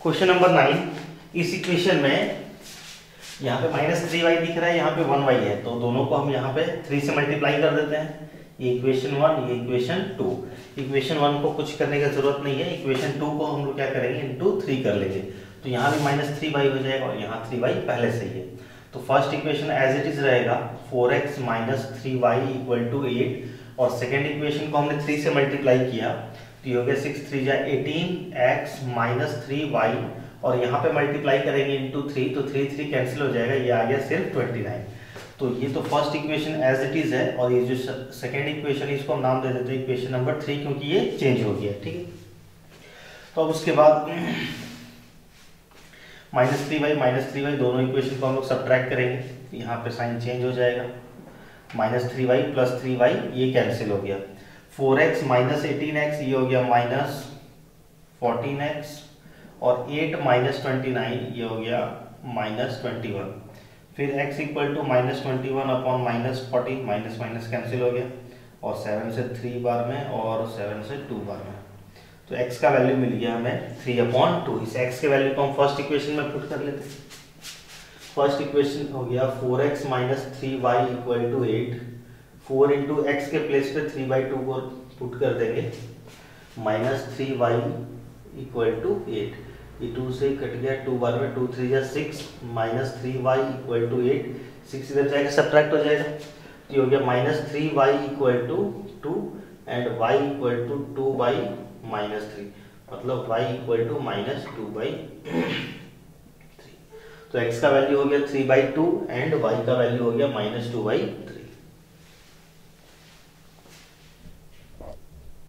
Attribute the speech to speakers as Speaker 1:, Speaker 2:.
Speaker 1: Question number nine इस equation में यहाँ पे माइनस थ्री वाई दिख रहा है, यहाँ पे वन वाई है। तो दोनों को हम यहाँ पे थ्री से मल्टीप्लाई कर देते हैं। ये इक्वेशन वन ये इक्वेशन टू इक्वेशन वन को कुछ करने की ज़रूरत नहीं है। इक्वेशन टू को हम लोग क्या करेंगे? इंटू थ्री कर लेंगे। तो यहाँ भी माइनस थ्री वाई हो जाएगा और यहाँ थ्री वाई पहले से ही है। तो first equation as it is रहेगा। Four x minus three y equal to eight और सेकेंड इक्वेशन को हमने थ्री से मल्टीप्लाई किया। तो ये हो गया सिक्स थ्री जा eighteen x minus three y और यहाँ पे मल्टीप्लाई करेंगे इंटू थ्री तो थ्री थ्री कैंसिल हो जाएगा, ये आ गया सिर्फ़ ट्वेंटी नाइन तो ये तो first equation as it is है, और ये जो सेकेंड इक्वेशन है, इसको हम नाम दे देते हैं इक्वेशन नंबर थ्री क्योंकि ये चेंज हो गया, ठीक है? तो अब उसके बाद minus three y minus three y दोनों इक्वेशन को हम लोग सब करेंगे यहाँ पे साइन चेंज हो जाएगा। Minus three y plus three y ये कैंसिल हो गया। Four x minus eighteen x, ये हो गया माइनस फोर्टीन एक्स, और एट माइनस ट्वेंटी नाइन, ये हो गया माइनस ट्वेंटी वन। फिर x equal to minus twenty one upon minus fourteen minus minus cancel हो गया, और सेवन से थ्री बार में, और सेवन से टू बार में। तो x का वैल्यू मिल गया हमें थ्री अपॉन टू। इस x के वैल्यू को हम फ़र्स्ट इक्वेशन में पुट कर लेते फ़र्स्ट इक्वेशन हो गया four x minus three y equal to eight four into x के प्लेस पे थ्री बाई टू को पुट कर देंगे। Minus three y equal to eight ये टू से कट गया टू बार में टू थ्री या six minus three y equal to eight six इधर जाएगा सब्ट्रैक्ट हो जाएगा। तो ये हो गया minus three y equal to two and y equal to two by minus three मतलब y equal to minus two by three तो x का वैल्यू हो गया three by two and y का वैल्यू हो गया माइनस टू बाई थ्री